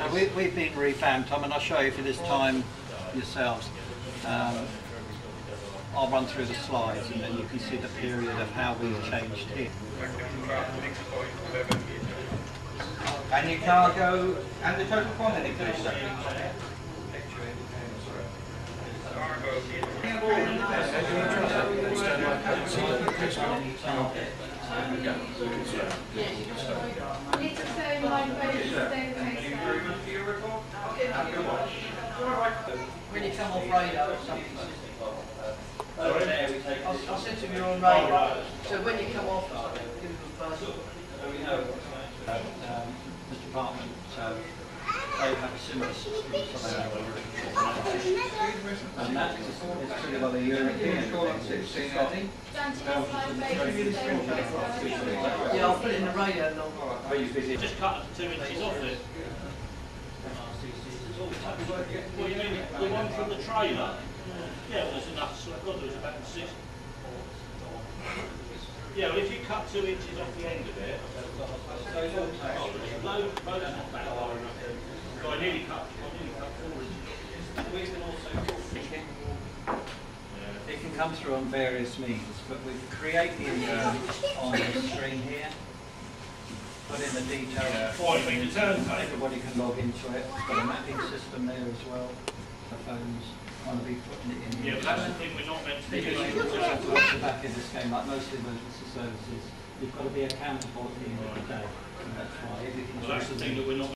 So we, we've been revamped, Tom, and I'll show you for this time yourselves. Um, I'll run through the slides and then you can see the period of how we've changed here. And your cargo and the total quantity, please, sir. Need When you come off radar, something over there, we take. I I said to him, you're on radar, so when you come off, give them a buzz. So we know um, the department, so they have a similar system, so they know And that is is pretty well a European Call on thing. 16, Eddie. Down to your slide where it's staying Yeah, I'll put it in the radio. Are you busy? Just cut two inches off it. The one from the trailer? Yeah, well, there's enough, there's about six. Yeah, well, if you cut two inches off the end of it. So I nearly cut, can. It can come through on various means, but we create the um, on the screen here, put in the details. Or you mean the turntable? Everybody can log into it. It's got a mapping system there as well. The phones want to be putting it in. Yeah, but that's the thing we're not meant to be Because you just have to back of this game, like most emergency services, you've got to be accountable at the end of the day. And that's why. Well, that's the thing that we're not